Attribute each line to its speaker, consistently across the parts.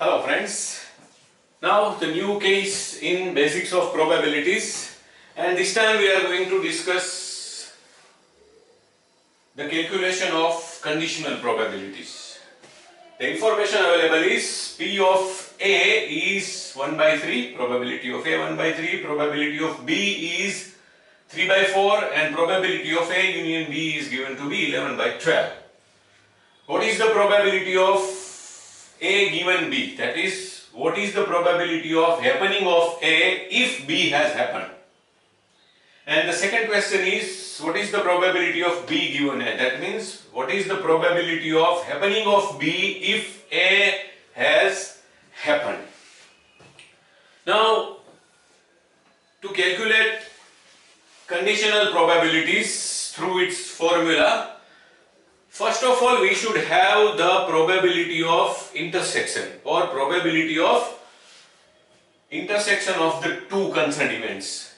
Speaker 1: Hello friends. Now the new case in basics of probabilities and this time we are going to discuss the calculation of conditional probabilities. The information available is P of A is 1 by 3, probability of A 1 by 3, probability of B is 3 by 4 and probability of A union B is given to be 11 by 12. What is the probability of A given B? That is, what is the probability of happening of A if B has happened? And the second question is, what is the probability of B given A? That means, what is the probability of happening of B if A has happened? Now, to calculate conditional probabilities through its formula, First of all, we should have the probability of intersection or probability of intersection of the two concerned events.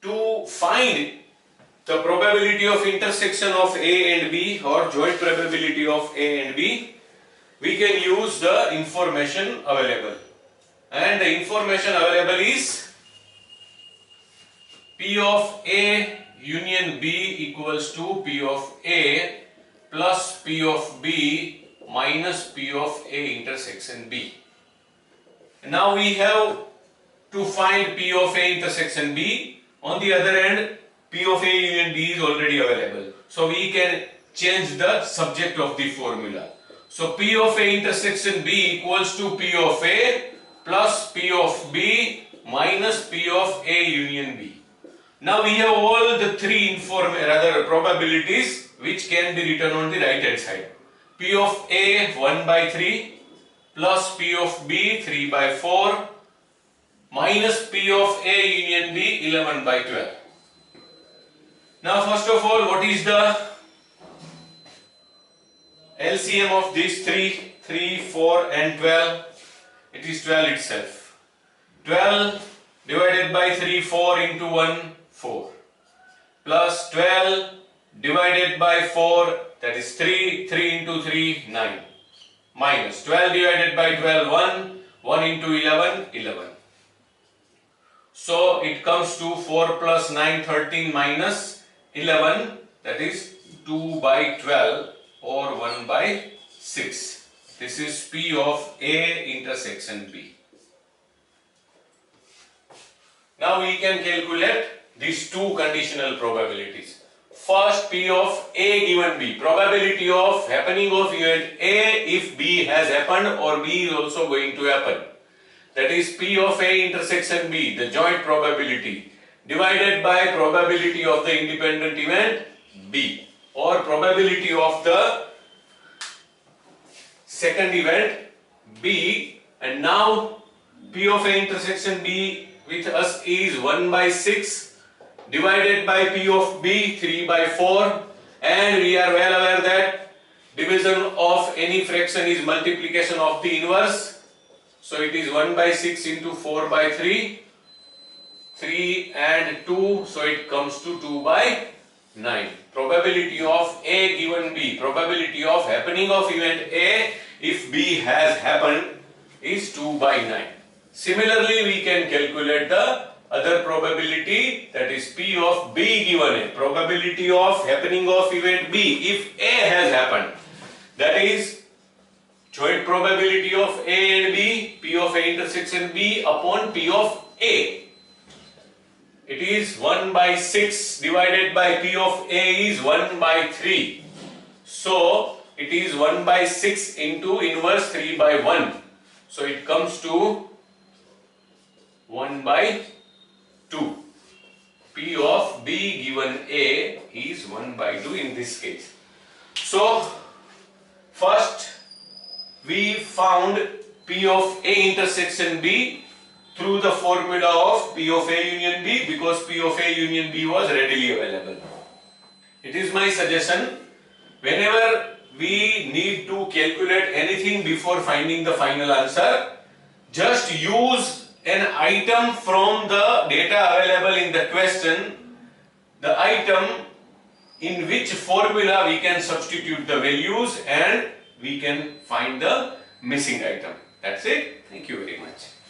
Speaker 1: To find the probability of intersection of A and B or joint probability of A and B, we can use the information available. And the information available is P of A union B equals to P of A plus P of B minus P of A intersection B. Now we have to find P of A intersection B. On the other end, P of A union B is already available. So we can change the subject of the formula. So P of A intersection B equals to P of A plus P of B minus P of A union B. Now we have all the three inform rather probabilities which can be written on the right hand side. P of A 1 by 3 plus P of B 3 by 4 minus P of A union B 11 by 12. Now first of all what is the LCM of these 3, 3, 4 and 12? It is 12 itself. 12 divided by 3, 4 into 1 4 plus 12 divided by 4 that is 3 3 into 3 9 minus 12 divided by 12 1 1 into 11 11 so it comes to 4 plus 9 13 minus 11 that is 2 by 12 or 1 by 6 this is P of A intersection B. Now we can calculate these two conditional probabilities. First P of A given B, probability of happening of event A if B has happened or B is also going to happen. That is P of A intersection B, the joint probability divided by probability of the independent event B or probability of the second event B and now P of A intersection B with us is 1 by 6 divided by P of B 3 by 4 and we are well aware that division of any fraction is multiplication of the inverse. So it is 1 by 6 into 4 by 3 3 and 2 so it comes to 2 by 9. Probability of A given B, probability of happening of event A if B has happened is 2 by 9. Similarly we can calculate the other probability that is P of B given A, probability of happening of event B if A has happened. That is joint probability of A and B, P of A intersection B upon P of A. It is 1 by 6 divided by P of A is 1 by 3. So it is 1 by 6 into inverse 3 by 1. So it comes to 1 by 2. P of B given A is 1 by 2 in this case. So, first we found P of A intersection B through the formula of P of A union B because P of A union B was readily available. It is my suggestion whenever we need to calculate anything before finding the final answer, just use an item from the data available in the question, the item in which formula we can substitute the values and we can find the missing item. That's it. Thank you very much.